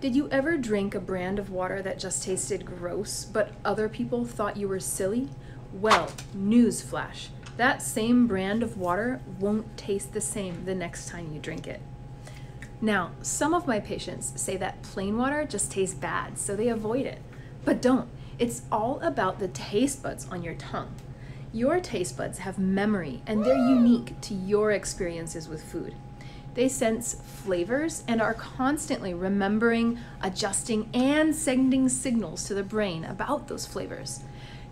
Did you ever drink a brand of water that just tasted gross, but other people thought you were silly? Well, newsflash. That same brand of water won't taste the same the next time you drink it. Now, some of my patients say that plain water just tastes bad, so they avoid it. But don't. It's all about the taste buds on your tongue. Your taste buds have memory and they're unique to your experiences with food. They sense flavors and are constantly remembering, adjusting, and sending signals to the brain about those flavors.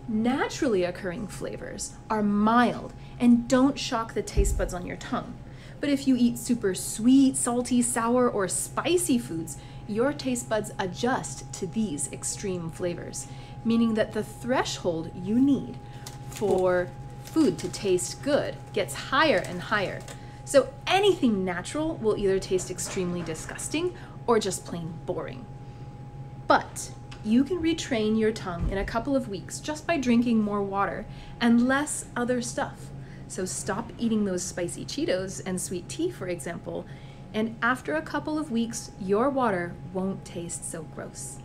Naturally occurring flavors are mild and don't shock the taste buds on your tongue. But if you eat super sweet, salty, sour, or spicy foods, your taste buds adjust to these extreme flavors, meaning that the threshold you need for food to taste good gets higher and higher so anything natural will either taste extremely disgusting or just plain boring. But you can retrain your tongue in a couple of weeks just by drinking more water and less other stuff. So stop eating those spicy Cheetos and sweet tea, for example, and after a couple of weeks, your water won't taste so gross.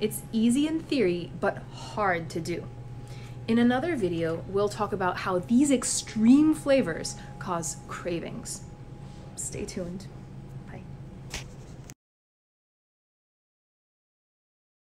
It's easy in theory, but hard to do. In another video, we'll talk about how these extreme flavors cause cravings. Stay tuned.